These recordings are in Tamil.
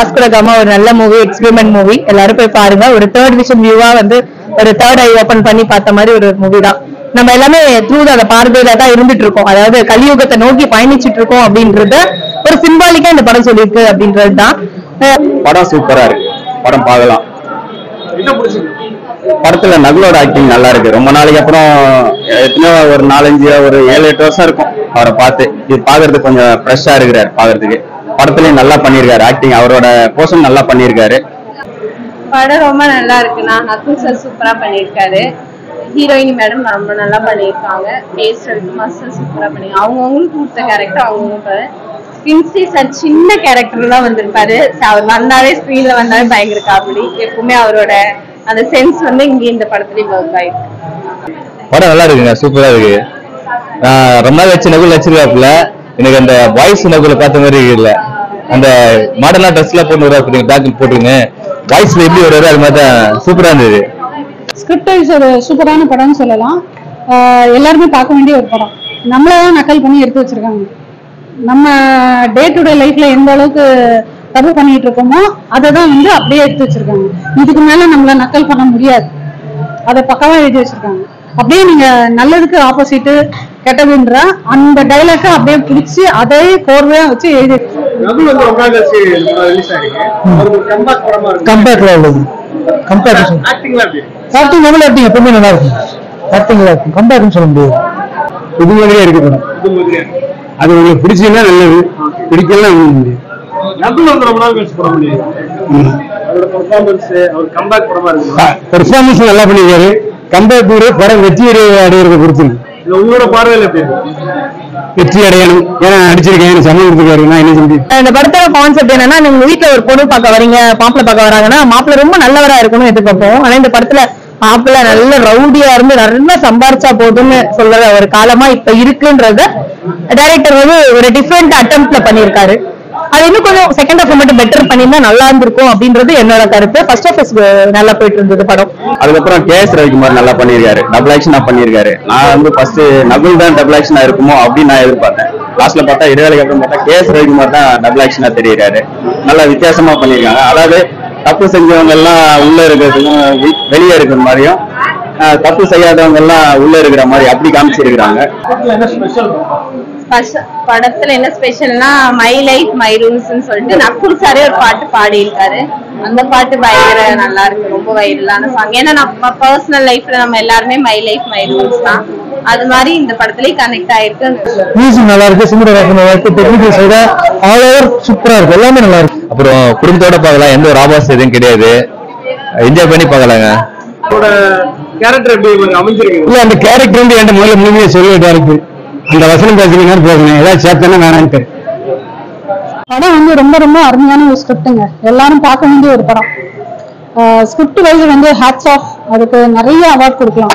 பாஸ்கர காமா ஒரு நல்ல மூவி எக்ஸ்பெரிமெண்ட் மூவி எல்லாரும் போய் பாருங்க. ஒரு தேர்ட் விஷன் வியூவா வந்து ஒரு தேர்ட் ஐ ஓபன் பண்ணி பார்த்த மாதிரி ஒரு மூவி தான். நம்ம எல்லாமே த்ரூ அந்த பார்வையில தான் இருந்துட்டு இருக்கோம். அதாவது கலியுகத்தை நோக்கி பயணிச்சிட்டு இருக்கோம் அப்படின்றத ஒரு சிம்பாலிக்கா இந்த படம் சொல்லியிருக்கு அப்படின்றது தான். படம் சூப்பரா இருக்கு. படம் பார்க்கலாம். படத்துல நகுலோட ஆக்டிங் நல்லா இருக்கு. ரொம்ப நாளைக்கு அப்புறம் எத்தனையோ ஒரு நாலஞ்சு ஒரு ஏழு எட்டு வருஷம் இருக்கும். அவரை பார்த்து. இது பாக்குறதுக்கு கொஞ்சம் ஃப்ரெஷ்ஷா இருக்கிறாரு பாக்குறதுக்கு படத்துலயும் நல்லா பண்ணியிருக்காரு ஆக்டிங் அவரோட போர்ஷன் நல்லா பண்ணியிருக்காரு படம் ரொம்ப நல்லா இருக்குண்ணா. நக்குல் சார் சூப்பரா பண்ணியிருக்காரு ஹீரோயினி மேடம் ரொம்ப நல்லா பண்ணியிருக்காங்க கேஸ் ரவிக்குமார் சார் சூப்பரா பண்ணி அவங்கவுங்களுக்கு கொடுத்த கேரக்டர் அவங்கவுங்க பின்சி சார் சின்ன கேரக்டர் தான் வந்திருப்பாரு. அவர் வந்தாலே ஸ்க்ரீன்ல வந்தாலே பயங்கர காமெடி எப்பவுமே அவரோட அந்த சென்ஸ் வந்து இங்கே இந்த படத்துலயும் ஒர்க் ஆயிருக்கு. படம் நல்லா இருக்குங்க. சூப்பரா இருக்கு. ரொம்ப வச்சு நகுல் வச்சிருக்காப்புல எனக்கு அந்த வாய்ஸ் நகுல பார்த்த மாதிரி இல்ல. அந்த மாடர்னா ட்ரெஸ் எல்லாம் போட்டு வருவாரு பேக்கில் போட்டுருங்க வாய்ஸ்ல எப்படி வருவாரு? அது மாதிரி தான் சூப்பரா இருந்தது. ஸ்கிரிப்ட் வைஸ் ஒரு சூப்பரான படம்னு சொல்லலாம். எல்லாருமே பார்க்க வேண்டிய ஒரு படம். நம்மள தான் நக்கல் பண்ணி எடுத்து வச்சிருக்காங்க. நம்ம டே டு டே லைஃப்ல எந்த அளவுக்கு தப்பு பண்ணிட்டு இருக்கோமோ அதை தான் வந்து அப்படியே எடுத்து வச்சிருக்காங்க. இதுக்கு மேல நம்மள நக்கல் பண்ண முடியாது. அதை பக்கவா எழுதி வச்சிருக்காங்க. அப்படியே நீங்க நல்லதுக்கு ஆப்போசிட் கெட்டதுன்ற அந்த டைலாக அப்படியே பிடிச்சி அதே கோர்வையா வச்சு எழுதி நகுல் வந்து ரொம்ப நாள் கழிச்சு ரிலீஸ் ஆயிருக்கு. அவருக்கு ஒரு கம்பேக் படமா இருக்கு. கம்பேக்ல உள்ளது. எப்படி? ஆக்டிங் எப்பவுமே நல்லா இருக்கும். ஆக்டிங் நல்லா இருக்கும். கம்பேக்னு சொல்ல முடியாது. இது மாதிரியே இருக்கு படம். அது உங்களுக்கு பிடிச்சதுன்னா நல்லது. பிடிக்கலாம் முடியாது பெர்ஃபார்மன்ஸ் நல்லா பண்ணிருக்காரு கம்பேக் படம் வெற்றி அடையிறத பொறுத்திருக்கு இது உங்களோட பார்வையில எப்படி வெற்றி அடையணும். ஏன்னா நடிச்சிருக்கேன். சமூகத்துக்காரு நான் என்ன செஞ்சு இந்த படத்தோட கான்செப்ட் என்னன்னா நீங்க வீட்டுல ஒரு பொண்ணு பார்க்க வரீங்க மாப்பிள்ள பார்க்க வராங்கன்னா மாப்பிள்ள ரொம்ப நல்லவரா இருக்கும்னு எதிர்பார்ப்போம். ஆனா இந்த படத்துல மாப்பிள்ள நல்ல ரவுடியா இருந்து நல்லா சம்பாரிச்சா போதும்னு சொல்ற ஒரு காலமா இப்ப இருக்குன்றத டைரக்டர் வந்து ஒரு டிஃப்ரெண்ட் அட்டம்ப்ட்ல பண்ணிருக்காரு அது இன்னும் கொஞ்சம் செகண்ட் ஹாஃப் மட்டும் பெட்டர் பண்ணியிருந்தா நல்லா இருந்திருக்கும் அப்படின்றது என்னோட கருத்து. ஃபர்ஸ்ட் ஹாஃப் நல்லா போயிட்டு இருந்தது படம். அதுக்கப்புறம் கே எஸ் ரவிக்குமார் நல்லா பண்ணியிருக்காரு. டபுள் ஆக்ஷனா பண்ணியிருக்காரு. நான் வந்து ஃபர்ஸ்ட் நகுல் தான் டபுள் ஆக்ஷனா இருக்குமோ அப்படின்னு நான் எதிர்பார்த்தேன். லாஸ்ட்ல பார்த்தா இடைவேளைக்கு அப்புறம் பார்த்தா கே எஸ் ரவிக்குமார் தான் டபுள் ஆக்ஷனா தெரியுறாரு. நல்லா வித்தியாசமா பண்ணியிருக்காங்க. அதாவது தப்பு செஞ்சவங்க எல்லாம் உள்ள இருக்கிறதுக்கும் வெ- வெளியே இருக்கிற மாதிரியும் தப்பு செய்யாதவங்க எல்லாம் உள்ள இருக்கிற மாதிரி அப்படி காமிச்சிருக்கிறாங்க. First படத்துல என்ன ஸ்பெஷல்னா மை லைஃப் மை ரூல்ஸ்னு சொல்லிட்டு நக்குல் சாரே ஒரு பாட்டு பாடியிருக்காரு. அந்த பாட்டு பயங்கர நல்லா இருக்கு ரொம்ப வைரலான சாங் ஏன்னா நம்ம பர்சனல் லைஃப்ல நம்ம எல்லாருமே மை லைஃப் மை ரூல்ஸ் தான். அது மாதிரி இந்த படத்துலயும் கனெக்ட் ஆயிருக்கு. மியூசிக் நல்லா இருக்கு இருக்கு டெக்னிக்கல் சைட ஆல் ஓவர் சூப்பரா இருக்கு எல்லாமே நல்லா இருக்கு அப்புறம் குடும்பத்தோட பார்க்கலாம் எந்த ஒரு ஆபாசம் எதுவும் கிடையாது. என்ஜாய் பண்ணி பார்க்கலாங்க. அவரோட கேரக்டர் எப்படி அமைஞ்சிருக்கு இல்ல அந்த கேரக்டர் வந்து என்கிட்ட முதல்ல முழுமையை சொல்லி டேரக்டர் அந்த வசனம் பேசுறீங்கன்னு பேசுறேன் ஏதாவது சேர்த்தானே வேணான்ட்டு. படம் வந்து ரொம்ப ரொம்ப அருமையான ஒரு ஸ்கிரிப்டுங்க எல்லாரும் பார்க்க வேண்டிய ஒரு படம். ஸ்கிரிப்ட் வைஸ் வந்து ஹேட்ஸ் ஆஃப் அதுக்கு நிறைய அவார்ட் கொடுக்கலாம்.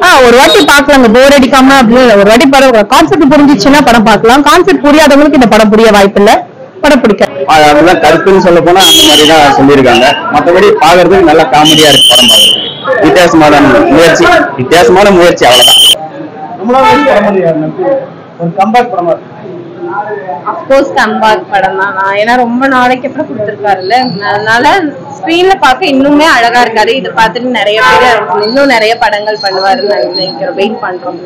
ஆஹ் ஒரு வாட்டி பார்க்கலாங்க. போர் அடிக்காம அப்படின்னு இல்ல. ஒரு வாட்டி படம் கான்செப்ட் புரிஞ்சிச்சுன்னா படம் பார்க்கலாம். கான்செப்ட் புரியாதவங்களுக்கு இந்த படம் புரிய வாய்ப்பில்லை படம் பிடிக்க அது- அதுதான் கருத்துன்னு சொல்ல போனா அந்த மாதிரி தான் சொல்லியிருக்காங்க. மற்றபடி பார்க்கறதுக்கு நல்லா காமெடியா இருக்கு படம் பார்க்கறதுக்கு. வித்தியாசமான முயற்சி வித்தியாசமான முயற்சி அவ்வளவுதான். ரொம்ப ஒரு கம்பேக் படமா அப்கோர்ஸ் கம்பேக் படம் தான். ஏன்னா ரொம்ப நாளைக்கு அப்புறம் கொடுத்துருக்காருல்ல. அதனால ஸ்க்ரீன்ல பார்க்க இன்னுமே அழகா இருக்காரு. இதை பார்த்துட்டு நிறைய பேர் இன்னும் நிறைய படங்கள் பண்ணுவாருன்னு நினைக்கிறோம் வெயிட் பண்றோம்.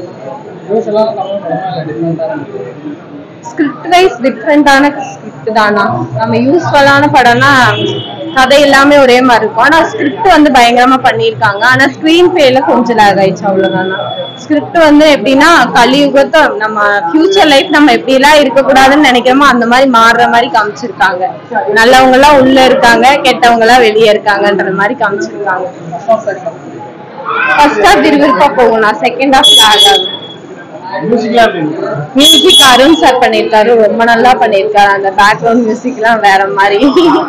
ஸ்கிரிப்ட் வைஸ் டிஃப்ரெண்டான ஸ்கிரிப்ட் தானா? நம்ம யூஸ்ஃபுல்லான படம்னா கதை எல்லாமே ஒரே மாதிரி இருக்கும். ஆனா ஸ்கிரிப்ட் வந்து பயங்கரமா பண்ணியிருக்காங்க. ஆனா ஸ்கிரீன் பிளேல கொஞ்சம் லேக் ஆயிடுச்சு. அவ்வளவுதானா? ஸ்கிரிப்ட் வந்து எப்படின்னா கலியுகத்தை நம்ம ஃபியூச்சர் லைஃப் நம்ம எப்படி எல்லாம் இருக்கக்கூடாதுன்னு நினைக்கிறோமோ அந்த மாதிரி மாறுற மாதிரி காமிச்சிருக்காங்க. நல்லவங்க எல்லாம் உள்ள இருக்காங்க கெட்டவங்க எல்லாம் வெளியே இருக்காங்கன்ற மாதிரி காமிச்சிருக்காங்க. ஃபர்ஸ்ட் ஹாஃப் விறுவிறுப்பா போகும் நான் செகண்ட் ஹாஃப் லேக் ஆகும் மியூசிக்லாம் எப்படி இருக்கு மியூசிக் அருண் சார் பண்ணியிருக்காரு. ரொம்ப நல்லா பண்ணியிருக்காரு. அந்த பேக்ரவுண்ட் மியூசிக்லாம் வேற மாதிரி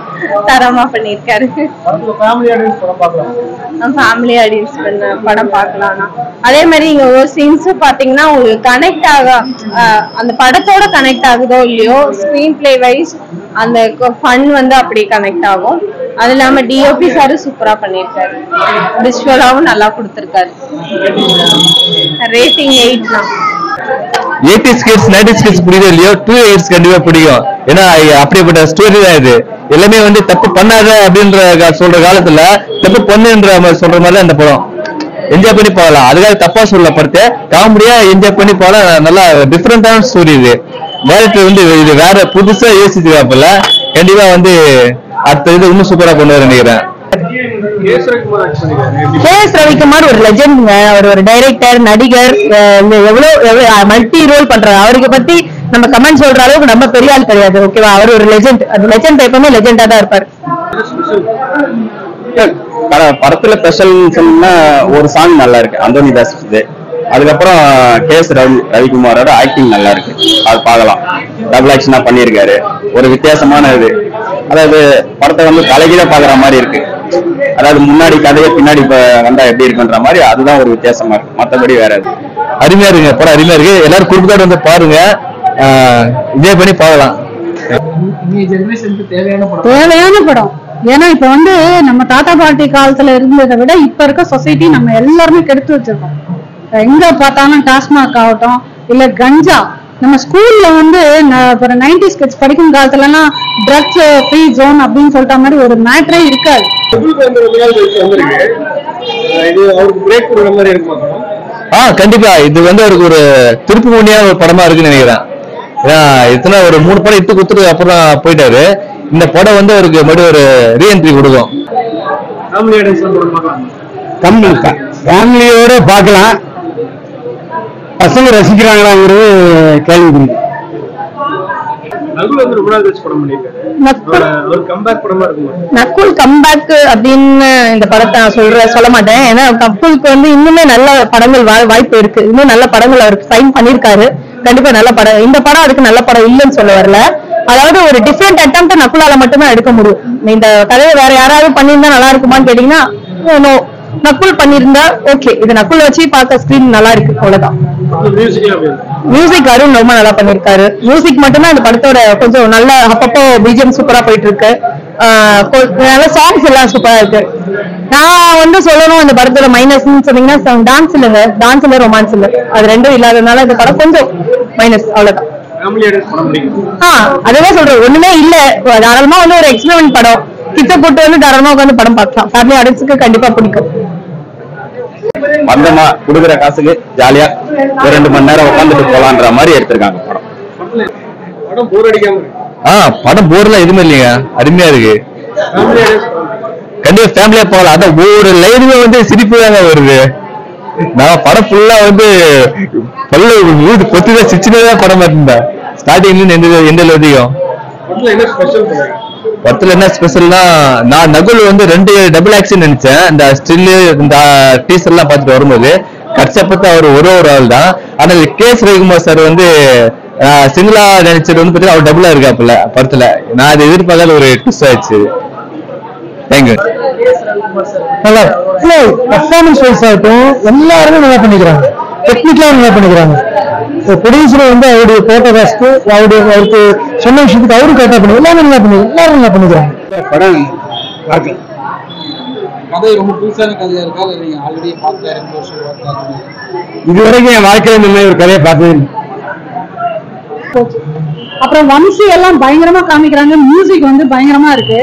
தரமா பண்ணியிருக்காரு. ஃபேமிலி ஆடியன்ஸ் பண்ண படம் பார்க்கலாம்னா. அதே மாதிரி இங்க ஒரு சீன்ஸும் பாத்தீங்கன்னா உங்களுக்கு கனெக்ட் ஆக அந்த படத்தோட கனெக்ட் ஆகுதோ இல்லையோ ஸ்க்ரீன் பிளே வைஸ் அந்த ஃபன் வந்து அப்படி கனெக்ட் ஆகும். அது இல்லாம டிஓபி சாரும் சூப்பரா பண்ணியிருக்காரு. விஷுவலாவும் நல்லா கொடுத்துருக்காரு. ரேட்டிங் எயிட் தான். எயிட்டி கிட்ஸ் நைன்டி கிட்ஸ் பிடிக்கும் இல்லையோ? டூ இயர்ஸ் கண்டிப்பா பிடிக்கும். ஏன்னா அப்படிப்பட்ட ஸ்டோரி தான் இது. எல்லாமே வந்து தப்பு பண்ணாத அப்படின்ற சொல்ற காலத்துல தப்பு பண்ணுன்ற மாதிரி சொல்ற மாதிரி தான் இந்த படம். என்ஜாய் பண்ணி போகலாம். அதுக்காக தப்பா சொல்ல படத்தை காமெடியா என்ஜாய் பண்ணி போகலாம். நல்லா டிஃப்ரெண்டான ஸ்டோரி இது. டேரக்டர் வந்து இது வேற புதுசா யோசிச்சுக்காப்புல கண்டிப்பா வந்து அடுத்த இது இன்னும் சூப்பரா கொண்டு வர நினைக்கிறேன். கே எஸ் ரவிக்குமார் ஒரு லெஜெண்ட்ங்க. அவர் ஒரு டைரக்டர் நடிகர் எவ்வளவு மல்டி ரோல் பண்றாரு. அவருக்கு பத்தி நம்ம கமெண்ட் சொல்ற அளவுக்கு நம்ம பெரிய ஆள் கிடையாது ஓகேவா அவர் ஒரு லெஜெண்ட் அந்த லெஜெண்ட் எப்பவுமே லெஜெண்டா தான் இருப்பாரு. பட- படத்துல ஸ்பெஷல் சொன்னா ஒரு சாங் நல்லா இருக்கு. அந்தோனி தாஸ் இது அதுக்கப்புறம் கே எஸ் ரவி ரவிக்குமாரோட ஆக்டிங் நல்லா இருக்கு. அது பார்க்கலாம். டபுள் ஆக்ஷனா பண்ணியிருக்காரு ஒரு வித்தியாசமான இது. அதாவது படத்தை வந்து தலைகீழ பாக்குற மாதிரி இருக்கு. அதாவது முன்னாடி கதையை பின்னாடி இப்ப வந்தா எப்படி இருக்குன்ற மாதிரி அதுதான் ஒரு வித்தியாசமா இருக்கு மத்தபடி வேற அருமையா இருக்குங்க படம் அருமையா இருக்கு. எல்லாரும் குறுக்கோட வந்து பாருங்க. இதே பண்ணி பார்க்கலாம் தேவையான படம். ஏன்னா இப்ப வந்து நம்ம தாத்தா பாட்டி காலத்துல இருந்ததை விட இப்ப இருக்க சொசைட்டி நம்ம எல்லாருமே கெடுத்து வச்சிருக்கோம். எங்க பார்த்தாலும் டாஸ்மாக் ஆகட்டும் இல்ல கஞ்சா நம்ம ஸ்கூல்ல வந்து ஒரு நைன்டி ஸ்கெட்ச் படிக்கும் காலத்துல எல்லாம் ட்ரக்ஸ் ஃப்ரீ ஜோன் அப்படின்னு சொல்லிட்ட மாதிரி ஒரு மேட்டரே இருக்காது? ஆ கண்டிப்பா. இது வந்து அவருக்கு ஒரு திருப்பு முனியான ஒரு படமா இருக்குன்னு நினைக்கிறேன். ஏன்னா இத்தனை ஒரு மூணு படம் இட்டு குத்துட்டு அப்புறம் போயிட்டாரு. இந்த படம் வந்து அவருக்கு மறுபடியும் ஒரு ரீஎன்ட்ரி கொடுக்கும். ஃபேமிலியோட பார்க்கலாம். பசங்க ரசிக்கிறாங்களாங்கிறது பண்ணியிருக்காரு. நக்குல் கம்பேக் அப்படின்னு இந்த படத்தை நான் சொல்ற சொல்ல மாட்டேன். ஏன்னா நக்குலுக்கு வந்து இன்னுமே நல்ல படங்கள் வாய்ப்பு இருக்கு. இன்னும் நல்ல படங்கள் அவர் சைன் பண்ணிருக்காரு கண்டிப்பா நல்ல படம். இந்த படம் அதுக்கு நல்ல படம் இல்லைன்னு சொல்ல வரல. அதாவது ஒரு டிஃப்ரெண்ட் அட்டம் நக்குலால மட்டும்தான் எடுக்க முடியும். இந்த கதையை வேற யாராவது பண்ணியிருந்தா நல்லா இருக்குமான்னு கேட்டீங்கன்னா. நக்குல் பண்ணியிருந்தா ஓகே இது நக்குல் வச்சு பார்க்க ஸ்கிரீன் நல்லா இருக்கு. அவ்வளவுதான். மியூசிக் அருண் ரொம்ப நல்லா பண்ணிருக்காரு. மியூசிக் மட்டும்தான் இந்த படத்தோட கொஞ்சம் நல்ல அப்பப்போ பிஜிஎம் சூப்பரா போயிட்டு இருக்கு நல்ல சாங்ஸ் எல்லாம் சூப்பரா இருக்கு. நான் வந்து சொல்லணும் இந்த படத்தோட மைனஸ்னு சொன்னீங்கன்னா டான்ஸ் இல்லைங்க. டான்ஸ் இல்ல ரொமான்ஸ் இல்ல. அது ரெண்டும் இல்லாததுனால இந்த படம் கொஞ்சம் மைனஸ் அவ்வளவுதான். அதுதான் சொல்றேன். ஒண்ணுமே இல்ல. தாராளமா வந்து ஒரு எக்ஸ்பெரிமெண்ட் படம். கிட்ட கூட்டு வந்து தாராளமா உட்காந்து படம் பார்க்கலாம். ஃபேமிலி ஆடியன்ஸுக்கு கண்டிப்பா பிடிக்கும். வந்தமா கொடுக்குற காசுக்கு ஜாலியா ஒரு ரெண்டு மணி நேரம் உட்காந்துட்டு போலான்ற மாதிரி எடுத்திருக்காங்க படம். படத்துல படம் போர் போர்லாம் எதுவுமே இல்லைங்க. அருமையா இருக்கு. கண்டிப்பா ஃபேமிலியா போகலாம். அதான் ஒவ்வொரு லைனுமே வந்து சிரிப்பு தாங்க வருது. நான் படம் ஃபுல்லா வந்து பல்ல வீடு கொத்திதான் சிச்சுதான் படம் இருந்தேன் ஸ்டார்டிங்ல எந்த எந்த வரைக்கும்? படத்துல என்ன ஸ்பெஷல்னா நான் நகுல் வந்து ரெண்டு டபுள் ஆக்ஷன் நினைச்சேன் இந்த ஸ்டில்லு இந்த டீசர் எல்லாம் பார்த்துட்டு வரும்போது கட்சப்பத்து அவர் ஒரு ஒரு ஆள் தான். ஆனால் கே எஸ் ரவிக்குமார் சார் வந்து சிங்கிளா நினைச்சது வந்து பார்த்தீங்கன்னா அவர் டபுளா இருக்காப்புல படத்துல. நான் அதை எதிர்பார்க்காத ஒரு ட்விஸ்ட் ஆயிடுச்சு. தேங்க்யூ நல்லா பர்ஃபார்மன்ஸ் வைஸ் ஆகட்டும் எல்லாருமே நல்லா பண்ணிக்கிறாங்க. டெக்னிக்கலா நல்லா பண்ணிக்கிறாங்க? ப்ரொடியூசர் வந்து அவருடைய போட்டோகிராஃப்க்கு அவருடைய அவருக்கு சொன்ன விஷயத்துக்கு அவரும் கரெக்டாக பண்ணி எல்லாமே நல்லா பண்ணி எல்லாரும் நல்லா பண்ணிக்கிறாங்க. படம் பார்க்கலாம். கதை ரொம்ப புதுசான கதையா இருக்கா? இல்ல நீங்க ஆல்ரெடி பார்த்த ரெண்டு வருஷம் பார்த்தாங்க இது வரைக்கும் என் வாழ்க்கையில இந்த மாதிரி ஒரு கதையை பார்த்தது அப்புறம் வம்சி எல்லாம் பயங்கரமா காமிக்கிறாங்க. மியூசிக் வந்து பயங்கரமா இருக்கு.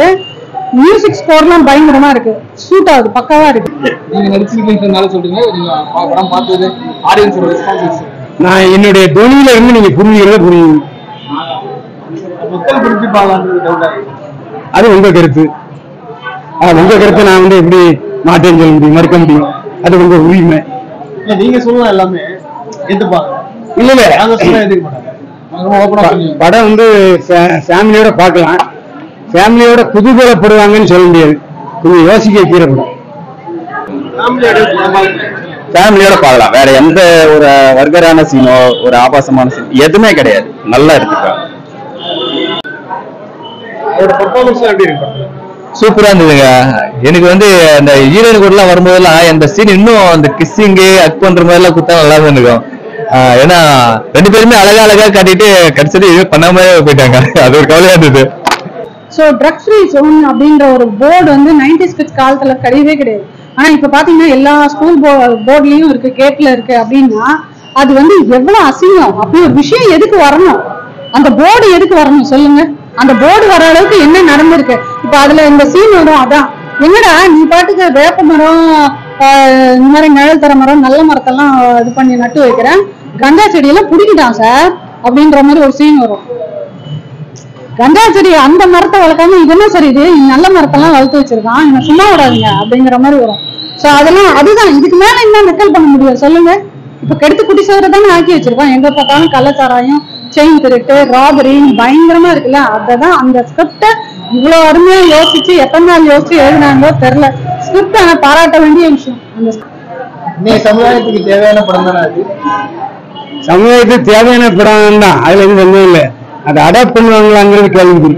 மியூசிக் ஸ்கோர்லாம் பயங்கரமா இருக்கு. சூட் ஆகுது பக்காவா இருக்கு. நீங்க நடிச்சிருக்கீங்கனால சொல்றீங்க. நீங்க படம் பார்த்தது ஆடியன்ஸோட ரெஸ்பான்ஸ் நான் என்னுடைய தொழில இருந்து நீங்க புரிஞ்சுக்கிறத புரியுது மக்கள் இருக்கு. அது உங்க கருத்து. உங்க கருத்தை நான் வந்து எப்படி மாட்டேன்னு சொல்ல முடியும்? மறுக்க முடியும். அது உங்க உரிமை. நீங்க சொல்லலாம் எல்லாமே எதிர்பார்க்க இல்ல இல்ல. படம் வந்து ஃபேமிலியோட பார்க்கலாம். ஃபேமிலியோட குதூகலப்படுவாங்கன்னு சொல்ல முடியாது. கொஞ்சம் யோசிக்க வைக்கிற படம் ஃபேமிலியோட பார்க்கலாம் வேற எந்த ஒரு வர்க்கரான சீனோ ஒரு ஆபாசமான சீன் எதுவுமே கிடையாது. நல்லா இருக்கு? சூப்பரா இருந்ததுங்க. எனக்கு வந்து அந்த ஹீரோயின் கூட எல்லாம் வரும்போதெல்லாம் அந்த சீன் இன்னும் அந்த கிஸ்ஸிங்கு அக் பண்ற மாதிரி எல்லாம் குத்தா நல்லா ஆஹ் ஏன்னா ரெண்டு பேருமே அழகா அழகா காட்டிட்டு கடைசியில எதுவும் பண்ணாம போயிட்டாங்க. அது ஒரு கவலையா இருந்தது. ஸோ ட்ரக் ஃப்ரீ ஜோன் அப்படின்ற ஒரு போர்டு வந்து நைன்டி ஸ்கிட்ஸ் காலத்துல கிடையவே கிடையாது. ஆனா இப்ப பாத்தீங்கன்னா எல்லா ஸ்கூல் போர்ட்லயும் இருக்கு கேட்ல இருக்கு அப்படின்னா அது வந்து எவ்வளவு அசிங்கம்? அப்படி ஒரு விஷயம் எதுக்கு வரணும்? அந்த போர்டு எதுக்கு வரணும்? சொல்லுங்க. அந்த போர்டு வர அளவுக்கு என்ன நடந்திருக்கு? இப்ப அதுல இந்த சீன் வரும் அதான். என்னடா நீ பாட்டுக்கு வேப்ப மரம் இந்த மாதிரி நிழல் தர மரம் நல்ல மரத்தெல்லாம் இது பண்ணி நட்டு வைக்கிறேன் கஞ்சா செடியெல்லாம் பிடிக்கிட்டான் சார் அப்படின்ற மாதிரி ஒரு சீன் வரும். கங்கா செடி அந்த மரத்தை வளர்க்காம இது என்ன சரி இது? நல்ல மரத்தெல்லாம் வளர்த்து வச்சிருக்கான். இவன் சும்மா விடாதீங்க அப்படிங்கிற மாதிரி வரும். சோ அதெல்லாம் அதுதான். இதுக்கு மேல என்ன நக்கல் பண்ண முடியும்? சொல்லுங்க. இப்ப கெடுத்து குட்டி சோறு தானே ஆக்கி வச்சிருக்கோம். எங்க பார்த்தாலும் கள்ளச்சாராயம் செயின் திருட்டு ராபரி பயங்கரமா இருக்குல்ல? அததான் அந்த ஸ்கிரிப்ட இவ்வளவு அருமையா யோசிச்சு எத்தனை நாள் யோசிச்சு எழுதினாங்களோ தெரியல. ஸ்கிரிப்ட் ஆனா பாராட்ட வேண்டிய விஷயம். அந்த சமுதாயத்துக்கு தேவையான படம் தானே அது? சமுதாயத்துக்கு தேவையான படம் தான். அதுல எதுவும் ஒன்றும் இல்லை. அதை அடாப்ட் பண்ணுவாங்களாங்கிறது கேள்வி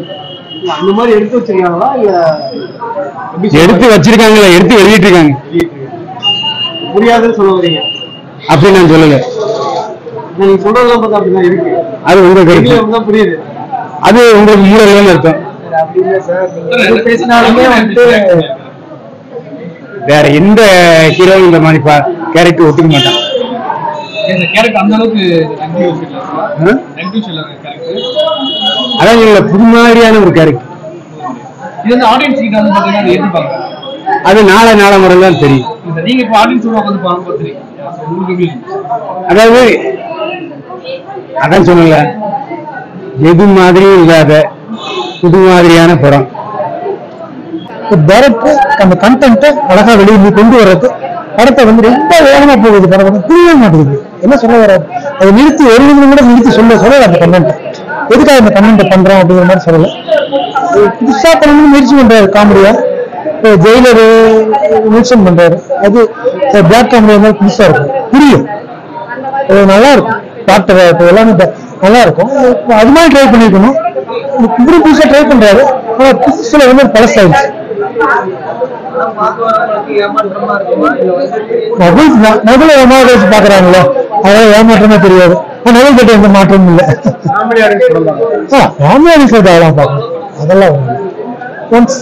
அந்த மாதிரி எடுத்து வச்சிருக்காங்களா? இல்ல? எடுத்து வச்சிருக்காங்களா எடுத்து எழுதிட்டு இருக்காங்க புரியாதுன்னு சொல்ல வரீங்க. அப்படி நான் சொல்லல. நீங்க சொல்றதெல்லாம் பார்த்தா அப்படிதான் இருக்கு. அது உங்க கருத்து. எங்களுக்கு தான் புரியுது. அது உங்களுக்கு மூலம் அர்த்தம். பேசினாலுமே வந்து வேற எந்த ஹீரோ இந்த மாதிரி கேரக்டர் ஒத்துக்க மாட்டான். இந்த கேரக்டர் அந்த அளவுக்கு அதான் இல்ல புது மாதிரியான ஒரு கேரக்டர். இது வந்து ஆடியன்ஸ் கிட்ட வந்து பாத்தீங்கன்னா அதை நாளை நாளை முறை தான் தெரியும். நீங்க இப்போ உட்காந்து? அதாவது அதான் சொல்லல எது மாதிரியும் இல்லாத புது மாதிரியான படம் டேரக்டர் அந்த கண்டென்ட்டை அழகா வெளியே நீ கொண்டு வர்றது படத்தை வந்து ரொம்ப வேகமா போகுது படம் வந்து புரியவே மாட்டேங்குது என்ன சொல்ல வர அதை நிறுத்தி ஒரு நிமிடம் கூட நிறுத்தி சொல்ல சொல்லல அந்த கண்டென்ட் எதுக்காக இந்த கமெண்ட் பண்றோம் அப்படிங்கிற மாதிரி சொல்லல. புதுசா பண்ணணும்னு முயற்சி பண்றாரு காமெடியா. இப்போ ஜெயிலர் நில்சன் பண்றாரு. அது பிளாக் காமெடி மாதிரி புதுசா இருக்கும். புரியும். அது நல்லா இருக்கும் டாக்டர் இப்போ எல்லாமே நல்லா இருக்கும் அது மாதிரி ட்ரை பண்ணிருக்கணும். இப்படி புதுசா ட்ரை பண்றாரு. ஆனா புதுசுல வந்து பழசாயிடுச்சு. மொபைல் மொபைல் ஏமாற்ற வச்சு பாக்குறாங்களோ அதனால ஏமாற்றமே தெரியாது. நெல் கிட்ட எந்த மாற்றமும் இல்லை. ஃபேமிலி அதெல்லாம் பார்க்கணும். அதெல்லாம் ஒன்ஸ்